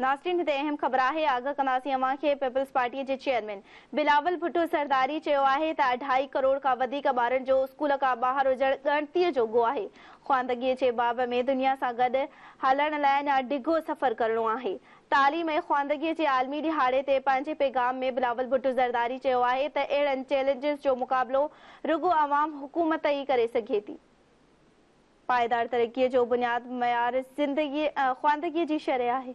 नास्रीन, हिते अहम ख़बर आहे, आगाह कंदासीं अव्हां पीपल्स पार्टीअ जे चेयरमैन। बिलावल भुट्टो सरदारी चयो अढाई करोड़ खां वधीक स्कूल खां ॿाहिरि हुजणु ॻणतीअ जोॻो आहे। ख़्वांदगीअ जे बाब में दुनिया सां गॾु हलण लाइ सफ़र करणो आहे। तालीम ऐं ख़्वांदगीअ जे आलमी ॾिहाड़े ते पंहिंजे पैगाम में बिलावल भुट्टो ज़रदारी चयो आहे त अहिड़नि चैलेंजिस रुगो अवाम हुकूमत ई करे सघे थी। बुनियाद मयार ज़िंदगी ख़्वांदगीअ शरह आहे।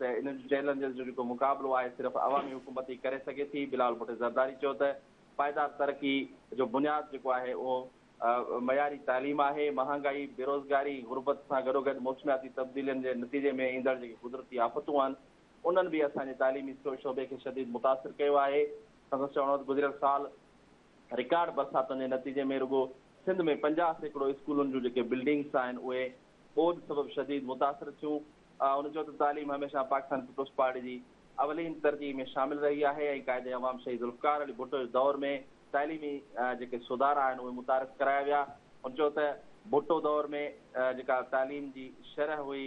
त इन चैलेंजिस जो जेको मुक़ाबिलो आहे, सिर्फ़ु अवामी हुकूमत ई करे सघे थी। बिलाल भुटे ज़रदारी चयो त पाइदार तरक़ी जो बुनियादु जेको आहे, उहो मयारी तालीम आहे। महांगाई, बेरोज़गारी, गुरबत सां गॾोगॾु मौसमियाती तब्दीलियुनि जे नतीजे में ईंदड़ जेके कुदरती आफ़तूं आहिनि, उन्हनि बि असांजे तालीमी शोबे खे शदीद मुतासिर कयो आहे। संदसि चवणो गुज़िरियल साल रिकार्ड बरसातुनि जे नतीजे में रुगो सिंध में पंजाह सैकड़ो स्कूलनि जूं जेके बिल्डिंग्स आहिनि, उहे ॿोध सबबु शदीद मुतासिर थियूं। उन जो त तालीम हमेशह पाकिस्तान पीपल्स पार्टी जी अवलीन तरजीह में शामिल रही आहे ऐं क़ाइदे अवाम शहीद ज़ुल्फकार अली भुट्टो जे दौर में तालीमी जेके सुधारा आहिनि, उहे कराया विया। उन त भुट्टो दौर में जेका तालीम जी शरह हुई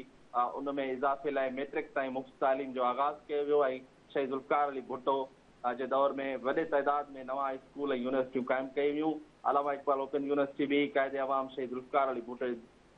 उन में इज़ाफ़े लाइ मैट्रिक ताईं मुफ़्त तालीम जो आगाज़ कयो शहीद ज़ुल्फकार अली भुट्टो जे दौर में वॾे तइदाद में नवां स्कूल ऐं यूनिवर्सिटियूं क़ाइमु कयूं वियूं। अलावा इक़बाल ओपन यूनिवर्सिटी बि क़ाइदे अवाम शहीद ज़ुल्फकार अली भुट्टो जे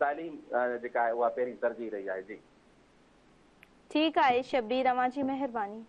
तालीम जेका आहे तरजीह रही आहे जी। ठीकु आहे शबीर अव्हां जी महिरबानी।